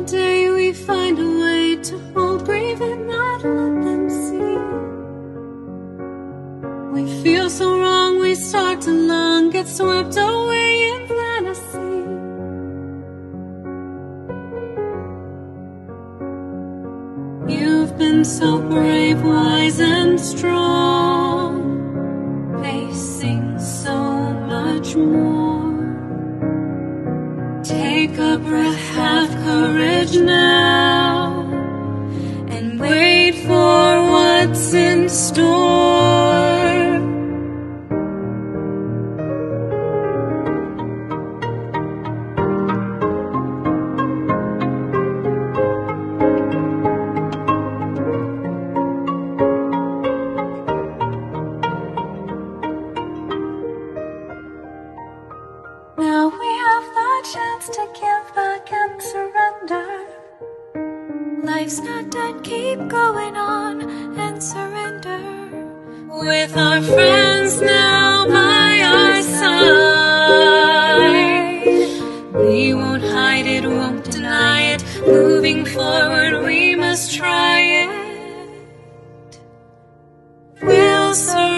day we find a way to hold grief and not let them see. We feel so wrong, we start to long, get swept away in fantasy. You've been so brave, wise, and strong, facing so much more. Take a breath, in store. Now we have the chance to give back and surrender. Life's not done, keep going on. With our friends now by our side, we won't hide it, won't deny it. Moving forward, we must try it. We'll survive.